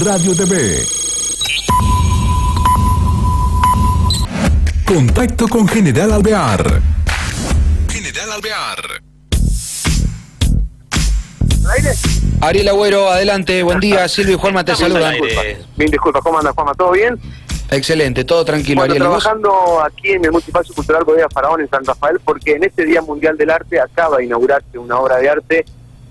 Radio TV. Contacto con General Alvear. General Alvear. Ariel Agüero, adelante, buen día. Silvio y Juanma te saludan. Bien, disculpa, ¿cómo andas, Juanma? ¿Todo bien? Excelente, todo tranquilo, Bueno, Ariel. trabajando aquí en el Multipacio Cultural Bodega Faraón en San Rafael, porque en este Día Mundial del Arte acaba de inaugurarse una obra de arte,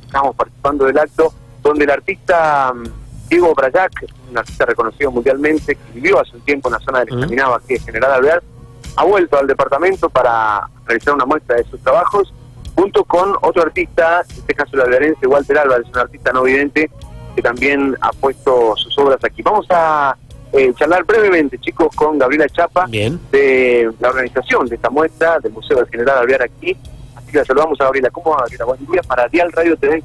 estamos participando del acto, donde el artista mm, Diego Brayac, un artista reconocido mundialmente, que vivió hace un tiempo en la zona del Escandinava, que es General Alvear, ha vuelto al departamento para realizar una muestra de sus trabajos, junto con otro artista, en este caso el alvearense Walter Álvarez, un artista no vidente, que también ha puesto sus obras aquí. Vamos a eh, charlar brevemente, chicos, con Gabriela Chapa, Bien. de la organización de esta muestra del Museo del General Alvear aquí. Así que la saludamos a Gabriela. ¿Cómo va, Gabriela? Buen día para Dial Radio TV.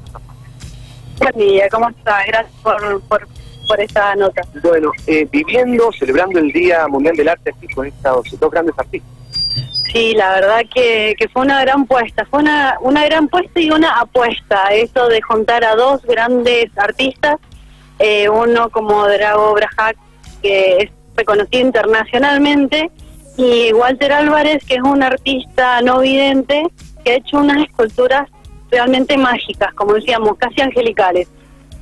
Buen día, ¿cómo está? Gracias por, por, por esta nota. Bueno, eh, viviendo, celebrando el Día Mundial del Arte aquí con estos dos grandes artistas. Sí, la verdad que, que fue una gran puesta, fue una, una gran puesta y una apuesta, eso de juntar a dos grandes artistas, eh, uno como Drago Brajac, que es reconocido internacionalmente, y Walter Álvarez, que es un artista no vidente, que ha hecho unas esculturas realmente mágicas, como decíamos, casi angelicales.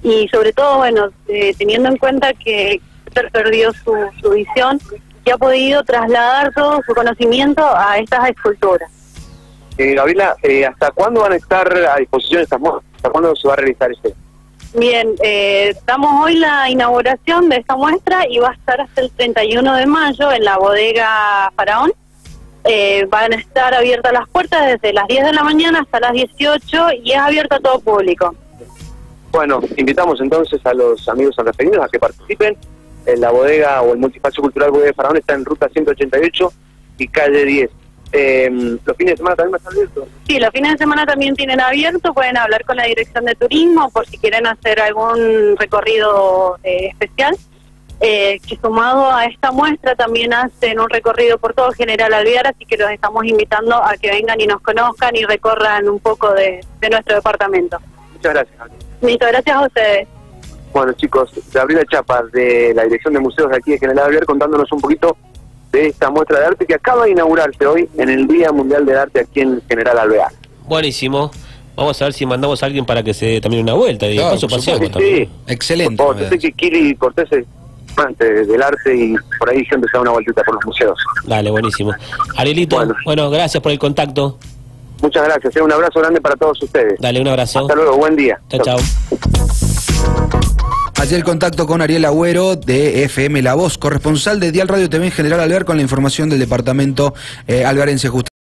Y sobre todo, bueno, eh, teniendo en cuenta que Peter perdió su, su visión, que ha podido trasladar todo su conocimiento a estas esculturas. Eh, Gabriela, eh, ¿hasta cuándo van a estar a disposición estas muestras? ¿Hasta cuándo se va a realizar este? Bien, eh, damos hoy la inauguración de esta muestra y va a estar hasta el 31 de mayo en la bodega Faraón. Eh, van a estar abiertas las puertas desde las 10 de la mañana hasta las 18 y es abierto a todo público. Bueno, invitamos entonces a los amigos sanraferinos a que participen. En la bodega o el multipacio cultural Bodega Faraón está en ruta 188 y calle 10. Eh, los fines de semana también va a estar abierto. Sí, los fines de semana también tienen abierto, pueden hablar con la Dirección de Turismo por si quieren hacer algún recorrido eh, especial. Eh, que sumado a esta muestra también hacen un recorrido por todo General Alvear, así que los estamos invitando a que vengan y nos conozcan y recorran un poco de, de nuestro departamento. Muchas gracias. Listo, gracias a ustedes. Bueno, chicos, Gabriela Chapa, de la Dirección de Museos de aquí de General Alvear, contándonos un poquito de esta muestra de arte que acaba de inaugurarse hoy en el Día Mundial del Arte aquí en General Alvear. Buenísimo. Vamos a ver si mandamos a alguien para que se dé también una vuelta y de Claro, paso por paseamos supuesto. también. Excelente. Por favor, yo sé que Kili Cortés del arte y por ahí gente se da una vueltita por los museos. Dale, buenísimo. Arielito, Bueno. bueno. gracias por el contacto. Muchas gracias, eh, un abrazo grande para todos ustedes. Dale, un abrazo. Hasta luego, buen día. Chao, chao. Ayer el contacto con Ariel Agüero de FM La Voz, corresponsal de Dial Radio TV en General Alvear con la información del departamento eh, alvearense.